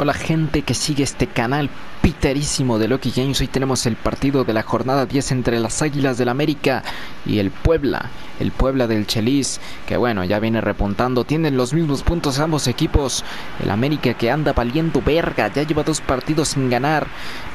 Hola gente que sigue este canal piterísimo de Loki Games. Hoy tenemos el partido de la jornada 10 entre las Águilas del América y el Puebla. El Puebla del Chelis, que bueno, ya viene repuntando. Tienen los mismos puntos ambos equipos. El América que anda valiendo verga. Ya lleva dos partidos sin ganar.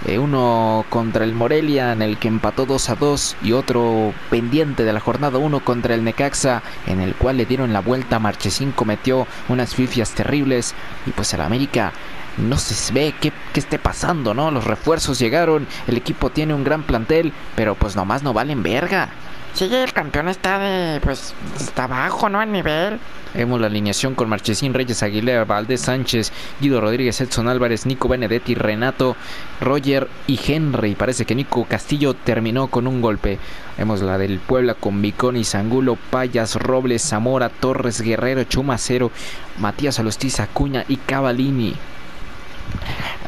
Eh, uno contra el Morelia en el que empató 2 a 2. Y otro pendiente de la jornada 1 contra el Necaxa en el cual le dieron la vuelta. Marchesín cometió unas fifias terribles. Y pues el América no se ve qué, esté pasando, ¿no? Los refuerzos llegaron, el equipo tiene un gran plantel, pero pues nomás no valen verga. Sí, el campeón está de, pues, está bajo, ¿no? El nivel. Vemos la alineación con Marchesín Reyes Aguilera, Valdés Sánchez, Guido Rodríguez, Edson Álvarez, Nico Benedetti, Renato, Roger y Henry. Parece que Nico Castillo terminó con un golpe. Vemos la del Puebla con Viconi, Sangulo, Payas, Robles, Zamora, Torres, Guerrero, Chumacero, Matías Alostiza, Cuña y Cavalini.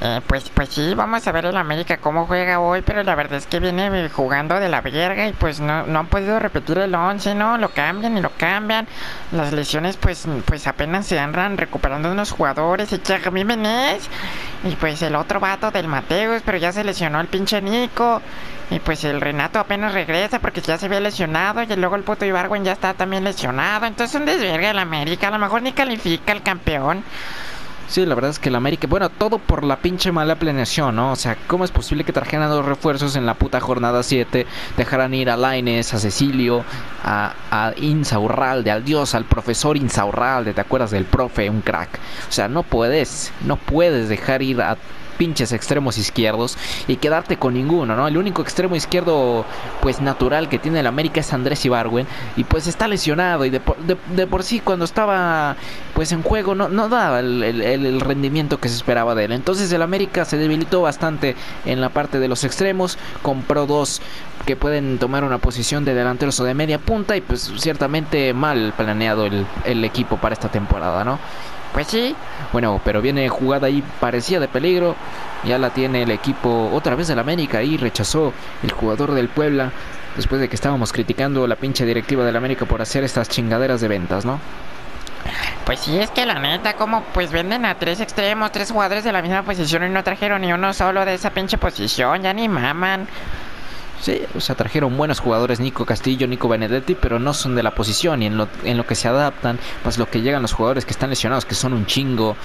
Eh, pues, pues sí, vamos a ver el América cómo juega hoy, pero la verdad es que viene jugando de la verga y pues no, no han podido repetir el 11, ¿no? Lo cambian y lo cambian. Las lesiones pues, pues apenas se andan recuperando unos jugadores. Y Jeremy y pues el otro vato del Mateus, pero ya se lesionó el pinche Nico. Y pues el Renato apenas regresa porque ya se había lesionado. Y luego el puto Ibargüen ya está también lesionado. Entonces un desverga el América. A lo mejor ni califica el campeón. Sí, la verdad es que el América, bueno, todo por la pinche mala planeación, ¿no? O sea, ¿cómo es posible que trajeran dos refuerzos en la puta jornada 7? Dejaran ir a Laines, a Cecilio, a, a Insaurralde, al dios, al profesor Insaurralde, ¿te acuerdas del profe? Un crack. O sea, no puedes, no puedes dejar ir a pinches extremos izquierdos y quedarte con ninguno, ¿no? El único extremo izquierdo, pues natural que tiene el América es Andrés Ibargüen y pues está lesionado y de por, sí cuando estaba pues en juego no, no daba el, el, rendimiento que se esperaba de él. Entonces el América se debilitó bastante en la parte de los extremos, compró dos que pueden tomar una posición de delanteros o de media punta y pues ciertamente mal planeado el, el equipo para esta temporada, ¿no? Pues sí. Bueno, pero viene jugada ahí, parecía de peligro. Ya la tiene el equipo otra vez del América y rechazó el jugador del Puebla. Después de que estábamos criticando la pinche directiva del América por hacer estas chingaderas de ventas, ¿no? Pues sí, es que la neta, como pues venden a tres extremos, tres jugadores de la misma posición y no trajeron ni uno solo de esa pinche posición, ya ni maman. Sí, o sea, trajeron buenos jugadores, Nico Castillo, Nico Benedetti, pero no son de la posición y en lo, en lo que se adaptan, pues lo que llegan los jugadores que están lesionados, que son un chingo,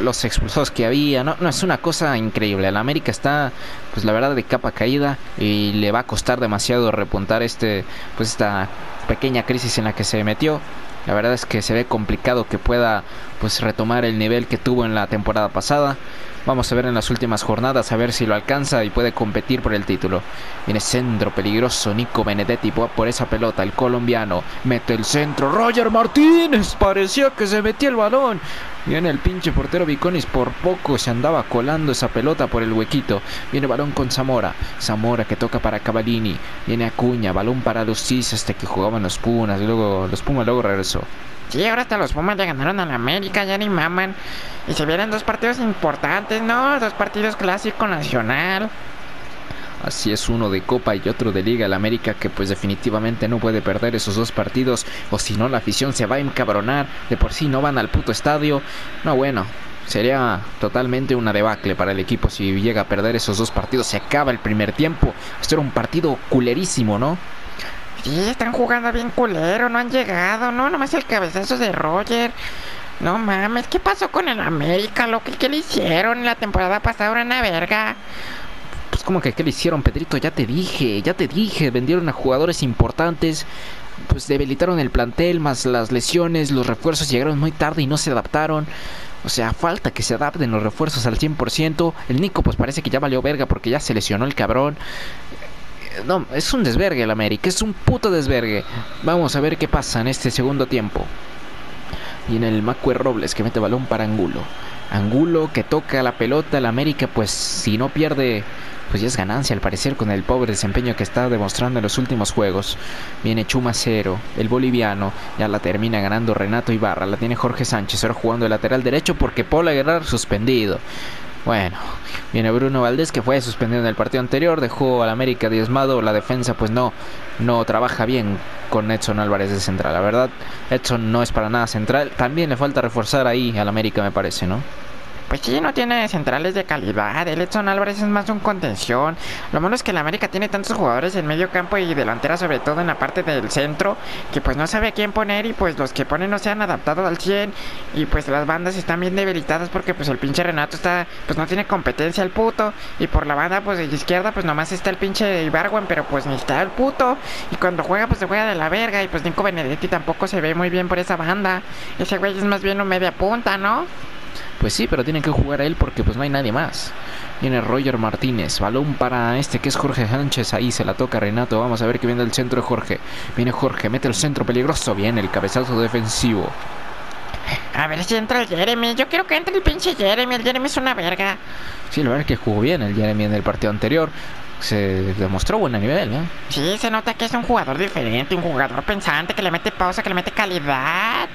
los expulsados que había, no, no es una cosa increíble. El América está, pues la verdad, de capa caída y le va a costar demasiado repuntar este, pues esta pequeña crisis en la que se metió. La verdad es que se ve complicado que pueda pues retomar el nivel que tuvo en la temporada pasada. Vamos a ver en las últimas jornadas a ver si lo alcanza y puede competir por el título. Viene centro peligroso, Nico Benedetti por esa pelota, el colombiano mete el centro, Roger Martínez, parecía que se metía el balón. Viene el pinche portero Viconis, por poco se andaba colando esa pelota por el huequito. Viene balón con Zamora, Zamora que toca para Cavallini, viene Acuña, balón para los este que jugaban los Pumas, luego los Pumas luego regresó. Sí, ahora hasta los Pumas le ganaron a la América, ya ni maman. Y se vienen dos partidos importantes, ¿no? Dos partidos clásico nacional. Así es uno de Copa y otro de Liga. El América que pues definitivamente no puede perder esos dos partidos. O si no la afición se va a encabronar. De por sí no van al puto estadio. No, bueno. Sería totalmente una debacle para el equipo si llega a perder esos dos partidos. Se acaba el primer tiempo. Esto era un partido culerísimo, ¿no? Sí, están jugando bien culero, no han llegado, ¿no? Nomás el cabezazo de Roger. No mames, ¿qué pasó con el América, loco? ¿Qué le hicieron la temporada pasada? Era una verga. Como que qué le hicieron, Pedrito, ya te dije, ya te dije, vendieron a jugadores importantes, pues debilitaron el plantel, más las lesiones, los refuerzos llegaron muy tarde y no se adaptaron. O sea, falta que se adapten los refuerzos al 100%. El Nico pues parece que ya valió verga porque ya se lesionó el cabrón. No, es un desvergue el América, es un puto desvergue. Vamos a ver qué pasa en este segundo tiempo. Y en el Macue Robles que mete balón para Angulo. Angulo que toca la pelota, el América pues si no pierde pues ya es ganancia al parecer con el pobre desempeño que está demostrando en los últimos juegos. Viene Chuma Cero, el boliviano, ya la termina ganando Renato Ibarra, la tiene Jorge Sánchez, ahora jugando de lateral derecho porque Paul Aguilar suspendido. Bueno, viene Bruno Valdés que fue suspendido en el partido anterior, dejó al América diezmado, la defensa pues no, no trabaja bien con Edson Álvarez de central. La verdad, Edson no es para nada central, también le falta reforzar ahí al América me parece, ¿no? Pues sí, no tiene centrales de calidad. El Edson Álvarez es más un contención. Lo malo es que el América tiene tantos jugadores en medio campo y delantera, sobre todo en la parte del centro, que pues no sabe a quién poner y pues los que ponen no se han adaptado al 100 y pues las bandas están bien debilitadas porque pues el pinche Renato está, pues no tiene competencia el puto y por la banda pues de izquierda pues nomás está el pinche Ibarwen, pero pues ni está el puto y cuando juega pues se juega de la verga y pues Nico Benedetti tampoco se ve muy bien por esa banda. Ese güey es más bien un media punta, ¿no? Pues sí, pero tiene que jugar a él porque pues no hay nadie más. Viene Roger Martínez, balón para este que es Jorge Sánchez, ahí se la toca Renato, vamos a ver que viene el centro de Jorge. Viene Jorge, mete el centro peligroso, viene el cabezazo defensivo. A ver si entra el Jeremy, yo quiero que entre el pinche Jeremy, el Jeremy es una verga. Sí, la verdad es que jugó bien el Jeremy en el partido anterior. Se demostró buen nivel, ¿eh? Sí, se nota que es un jugador diferente, un jugador pensante, que le mete pausa, que le mete calidad.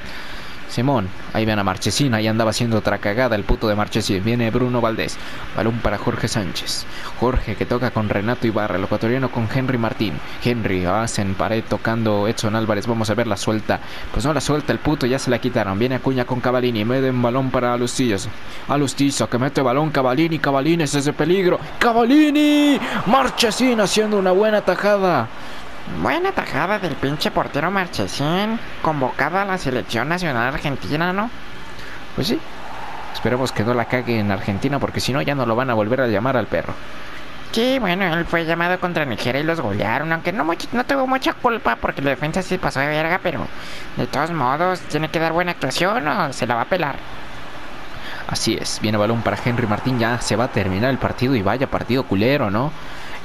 Simón, ahí ven a Marchesín, ahí andaba haciendo otra cagada el puto de Marchesín. Viene Bruno Valdés, balón para Jorge Sánchez. Jorge que toca con Renato Ibarra, el ecuatoriano con Henry Martín. Henry hacen pared tocando Edson Álvarez, vamos a ver la suelta. Pues no la suelta el puto, ya se la quitaron. Viene Acuña con Cavalini, un balón para Alustillas. Alustiza que mete balón Cavalini, Cavalini, ese es de peligro. Cavalini, Marchesín haciendo una buena tajada. Buena tajada del pinche portero Marchesín, convocada a la selección nacional argentina, ¿no? Pues sí. Esperemos que no la cague en Argentina porque si no ya no lo van a volver a llamar al perro. Sí, bueno, él fue llamado contra Nigeria y los golearon, aunque no, no tuvo mucha culpa porque la defensa sí pasó de verga, pero de todos modos tiene que dar buena actuación o se la va a pelar. Así es, viene balón para Henry Martín, ya se va a terminar el partido y vaya partido culero, ¿no?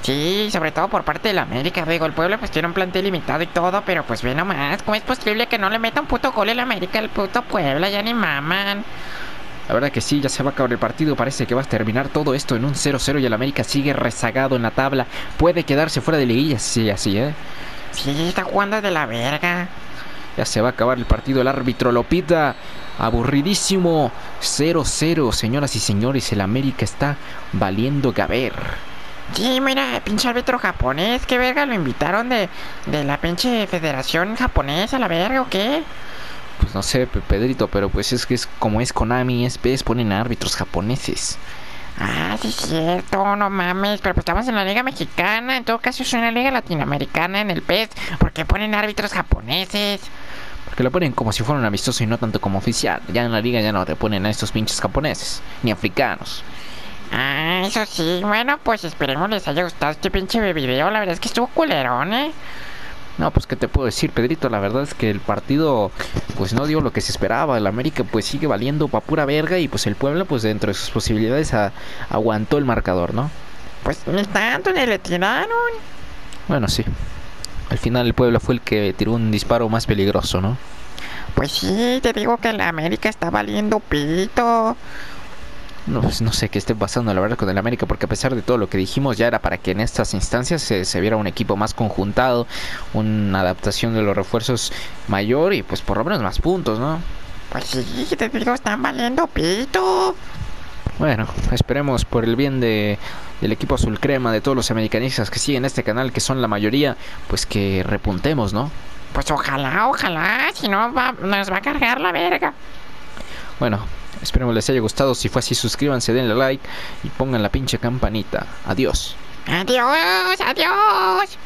Sí, sobre todo por parte de la América. Digo, el pueblo pues tiene un plantel limitado y todo, pero pues ve nomás, ¿cómo es posible que no le meta un puto gol en la América al puto Puebla? Ya ni maman. La verdad que sí, ya se va a acabar el partido. Parece que va a terminar todo esto en un 0-0 y el América sigue rezagado en la tabla. Puede quedarse fuera de liguilla, sí, así, ¿eh? Sí, está jugando de la verga. Ya se va a acabar el partido. El árbitro lo pita. Aburridísimo. 0-0, señoras y señores. El América está valiendo gaber. Sí, mira, pinche árbitro japonés, qué verga, lo invitaron de, de la pinche federación japonesa, la verga, ¿o qué? Pues no sé, Pedrito, pero pues es que es como es Konami, es PES, ponen árbitros japoneses. Ah, sí es cierto, no mames, pero pues estamos en la liga mexicana, en todo caso es una liga latinoamericana en el PES, ¿por qué ponen árbitros japoneses? Porque lo ponen como si fuera un amistoso y no tanto como oficial. Ya en la liga ya no te ponen a estos pinches japoneses, ni africanos. Ah, eso sí. Bueno, pues esperemos les haya gustado este pinche video. La verdad es que estuvo culerón, ¿eh? No, pues qué te puedo decir, Pedrito, la verdad es que el partido pues no dio lo que se esperaba, el América pues sigue valiendo pa pura verga y pues el pueblo pues dentro de sus posibilidades aguantó el marcador, ¿no? Pues ni tanto ni le tiraron. Bueno, sí. Al final el pueblo fue el que tiró un disparo más peligroso, ¿no? Pues sí, te digo que el América está valiendo pito no, pues, no sé qué esté pasando la verdad con el América, porque a pesar de todo lo que dijimos, ya era para que en estas instancias se, viera un equipo más conjuntado, una adaptación de los refuerzos mayor y pues por lo menos más puntos, ¿no? Pues sí, te digo, están valiendo pito. Bueno, esperemos por el bien de, del equipo azul crema, de todos los americanistas que siguen este canal, que son la mayoría, pues que repuntemos, ¿no? Pues ojalá, ojalá, si no nos va a cargar la verga. Bueno, Esperemos les haya gustado. Si fue así, suscríbanse, denle like y pongan la pinche campanita. Adiós. Adiós, adiós.